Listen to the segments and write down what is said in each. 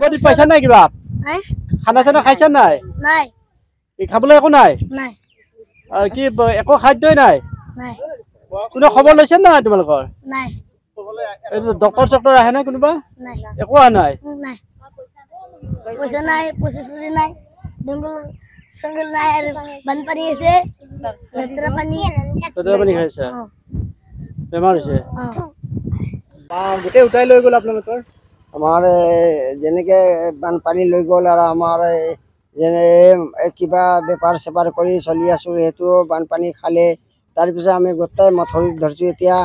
Body পাইছা নাই কিবা? নাই। খানা চানা খাইছা নাই? নাই। কি খাবলৈ একো নাই? নাই। কি একো খাদ্যই নাই? নাই। কোনে খবৰ লৈছে নাই তোমালোকৰ? নাই। এইটো ডক্তৰ চক্তৰ আহে নাই কোনোবা? নাই। একো অহা নাই? উম, নাই। পইচা নাই পইচা চইচা নাই। জংঘল চংঘল নাই আৰু বানপানী হৈছে। লেতেৰা পানী। লেতেৰা পানী খাইছা? অ। বেমাৰ হৈছে? অ। বা গোটেই উটাই লৈ গ'ল আপোনালোকৰ? আমাৰ যেনেকে বানপানী লৈ গ'ল আৰু আমাৰ যেনে কিবা বেপাৰ চেপাৰ কৰি চলি আছোঁ সেইটো বানপানী খালে। তাৰপিছত আমি গোটেই মথৰিত ধৰিছোঁ এতিয়া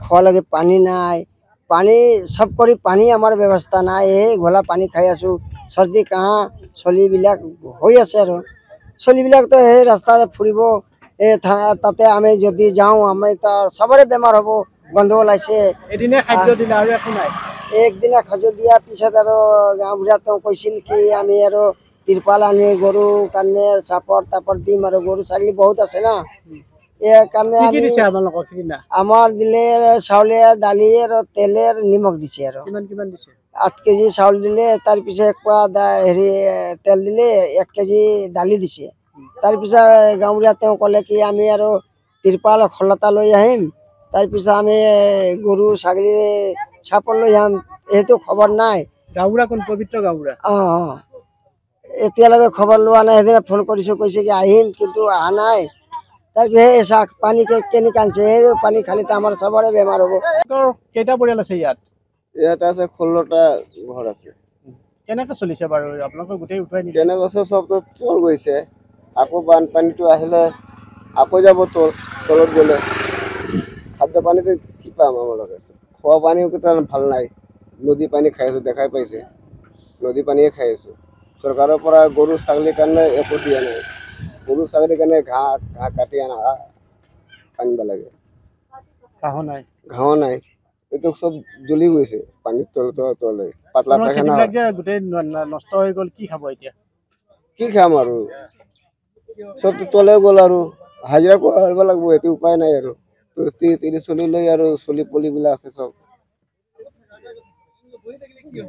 খোৱালৈকে পানী নাই। পানী চব কৰি পানী আমাৰ ব্যৱস্থা নাই এই ঘোলা পানী খাই আছোঁ। চৰ্দি কাহ চলিবিলাক হৈ আছে আৰু। চলিবিলাকতো সেই ৰাস্তাতে ফুৰিব এই তাতে আমি যদি যাওঁ আমি তাৰ চবৰে বেমাৰ হ'ব গন্ধ ওলাইছে এদিনে খাদ্য দিলে আৰু একো নাই। একদিনা খাজু দিয়াৰ পিছত আৰু গাঁওবুঢ়া তেওঁ কৈছিল কি আমি আৰু তিৰপাল আনি গৰু কাৰণে চাপৰ তাপৰ দিম আৰু গৰু ছাগলী বহুত আছে না। আমাৰ দিলে চাউলে দালি আৰু তেলে আৰু নিমখ দিছে আৰু। আঠ কেজি চাউল দিলে তাৰপিছত এক পোৱা দা- হেৰি তেল দিলে এক কেজি দালি দিছে। তাৰপিছত গাঁওবুঢ়া তেওঁ ক'লে কি আমি আৰু তিৰপাল খলতা লৈ আহিম। তাৰপিছত আমি গৰু ছাগলী চাপৰ লৈ আহিম সেইটো খবৰ নাই। গাঁওবুঢ়া কোন? পবিত্ৰ গাঁওবুঢ়া অঁ অঁ। এতিয়ালৈকে খবৰ লোৱা নাই সেইদিনা ফোন কৰিছোঁ কৈছে কি আহিম কিন্তু অহা নাই। তাৰপিছত চাওক পানী কে- কেনেকৈ আনিছে সেই পানী খালেতো আমাৰ চবৰে বেমাৰ হ'ব। কেইটা পৰিয়াল আছে ইয়াত? ইয়াত আছে ষোল্লটা ঘৰ আছে। কেনেকে চলিছে বাৰু? আপোনালোকৰ গোটেই উঠুৱাই নিলে? কেনে বছৰ চবতো তল গৈছে। আকৌ বানপানীটো আহিলে আকৌ যাব তল তলত গ'লে। খাদ্য পানীটো কি পাম আমালোকে খোৱা পানীও তাৰ ভাল নাই। নদী পানী খাই আছোঁ দেখাই পাইছে। নদী পানীয়ে খাই আছোঁ। চৰকাৰৰ পৰা গৰু ছাগলীৰ কাৰণে একো দিয়া নাই। গৰু ছাগলীৰ কাৰণে ঘাঁহ ঘাঁহ কাটি আনা আনিব লাগে কাহ নাই। ঘাঁহো নাই। এইটো চব জ্বলি গৈছে পানীৰ তল তল তলে। পাতলা পায়খানা গোটেই নষ্ট হৈ গ'ল কি খাব এতিয়া? কি খাম আৰু? চবতো তলে গ'ল আৰু। হাজিৰা কৰিব লাগিব এইটো উপায় নাই আৰু। তিৰি চলি লৈ আৰু চলি পলিবিলাক আছে চব।